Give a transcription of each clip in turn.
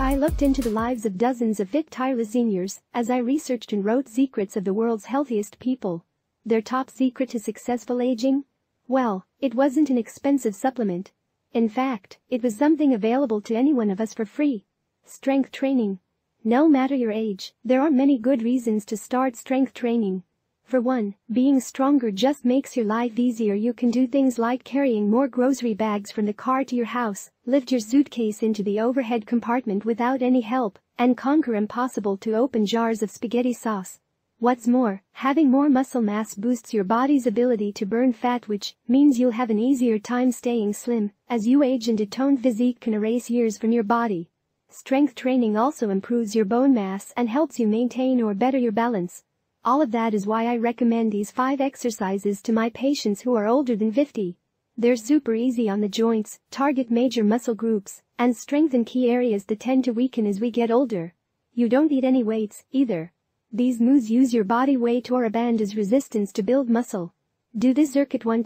I looked into the lives of dozens of fit tireless seniors as I researched and wrote secrets of the world's healthiest people. Their top secret to successful aging? Well, it wasn't an expensive supplement. In fact, it was something available to any one of us for free. Strength training. No matter your age, there are many good reasons to start strength training. For one, being stronger just makes your life easier. You can do things like carrying more grocery bags from the car to your house, lift your suitcase into the overhead compartment without any help, and conquer impossible to open jars of spaghetti sauce. What's more, having more muscle mass boosts your body's ability to burn fat which means you'll have an easier time staying slim, as you age and a toned physique can erase years from your body. Strength training also improves your bone mass and helps you maintain or better your balance. All of that is why I recommend these 5 exercises to my patients who are older than 50. They're super easy on the joints, target major muscle groups, and strengthen key areas that tend to weaken as we get older. You don't need any weights, either. These moves use your body weight or a band as resistance to build muscle. Do this circuit one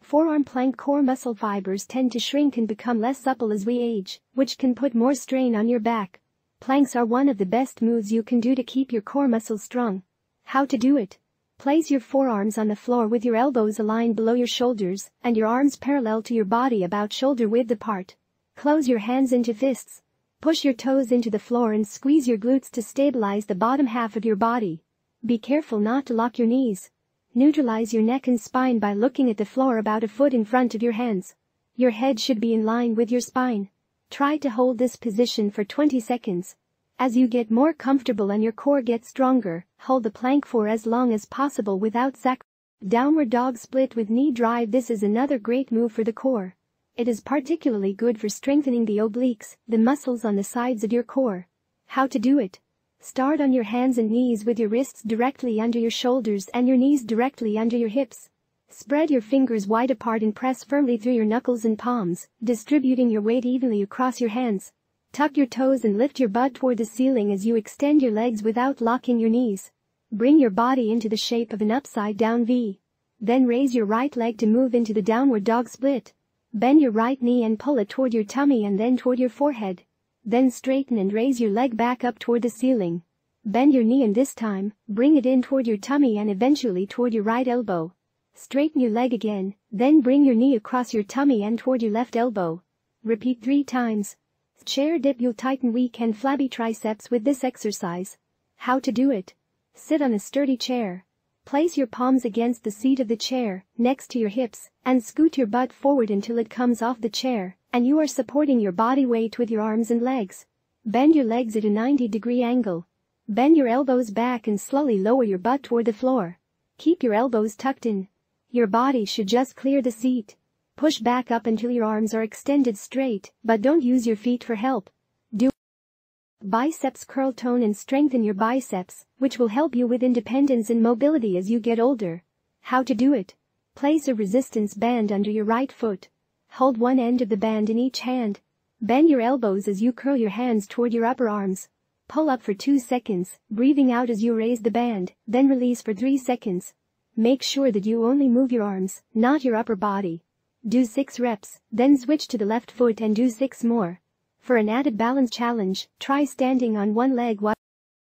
Forearm plank core muscle fibers tend to shrink and become less supple as we age, which can put more strain on your back. Planks are one of the best moves you can do to keep your core muscles strong. How to do it? Place your forearms on the floor with your elbows aligned below your shoulders and your arms parallel to your body about shoulder width apart. Close your hands into fists. Push your toes into the floor and squeeze your glutes to stabilize the bottom half of your body. Be careful not to lock your knees. Neutralize your neck and spine by looking at the floor about a foot in front of your hands. Your head should be in line with your spine. Try to hold this position for 20 seconds. As you get more comfortable and your core gets stronger, hold the plank for as long as possible without sac. Downward dog split with knee drive This is another great move for the core. It is particularly good for strengthening the obliques, the muscles on the sides of your core. How to do it? Start on your hands and knees with your wrists directly under your shoulders and your knees directly under your hips. Spread your fingers wide apart and press firmly through your knuckles and palms, distributing your weight evenly across your hands. Tuck your toes and lift your butt toward the ceiling as you extend your legs without locking your knees. Bring your body into the shape of an upside-down V. Then raise your right leg to move into the downward dog split. Bend your right knee and pull it toward your tummy and then toward your forehead. Then straighten and raise your leg back up toward the ceiling. Bend your knee and this time, bring it in toward your tummy and eventually toward your right elbow. Straighten your leg again, then bring your knee across your tummy and toward your left elbow. Repeat three times. Chair dip You'll tighten weak and flabby triceps with this exercise. How to do it? Sit on a sturdy chair. Place your palms against the seat of the chair, next to your hips, and scoot your butt forward until it comes off the chair, and you are supporting your body weight with your arms and legs. Bend your legs at a 90 degree angle. Bend your elbows back and slowly lower your butt toward the floor. Keep your elbows tucked in. Your body should just clear the seat. Push back up until your arms are extended straight, but don't use your feet for help. Do biceps curl tone and strengthen your biceps, which will help you with independence and mobility as you get older. How to do it? Place a resistance band under your right foot. Hold one end of the band in each hand. Bend your elbows as you curl your hands toward your upper arms. Pull up for 2 seconds, breathing out as you raise the band, then release for 3 seconds. Make sure that you only move your arms, not your upper body. Do 6 reps, then switch to the left foot and do 6 more. For an added balance challenge, try standing on one leg while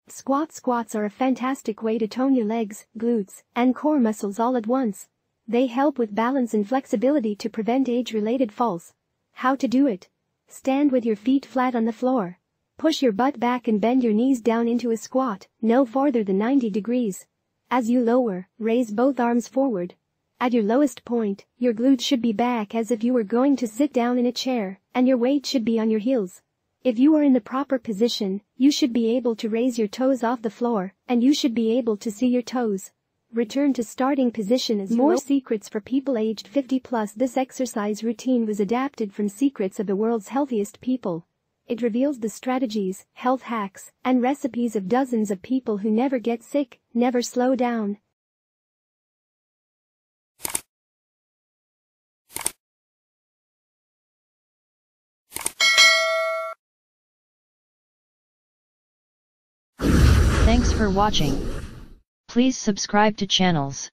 Squat squats are a fantastic way to tone your legs, glutes, and core muscles all at once. They help with balance and flexibility to prevent age-related falls. How to do it? Stand with your feet flat on the floor. Push your butt back and bend your knees down into a squat, no farther than 90 degrees. As you lower, raise both arms forward. At your lowest point, your glutes should be back as if you were going to sit down in a chair, and your weight should be on your heels. If you are in the proper position, you should be able to raise your toes off the floor, and you should be able to see your toes. Return to starting position as more secrets for people aged 50 plus. This exercise routine was adapted from Secrets of the World's Healthiest People. It reveals the strategies, health hacks, and recipes of dozens of people who never get sick, never slow down. Thanks for watching. Please subscribe to channels.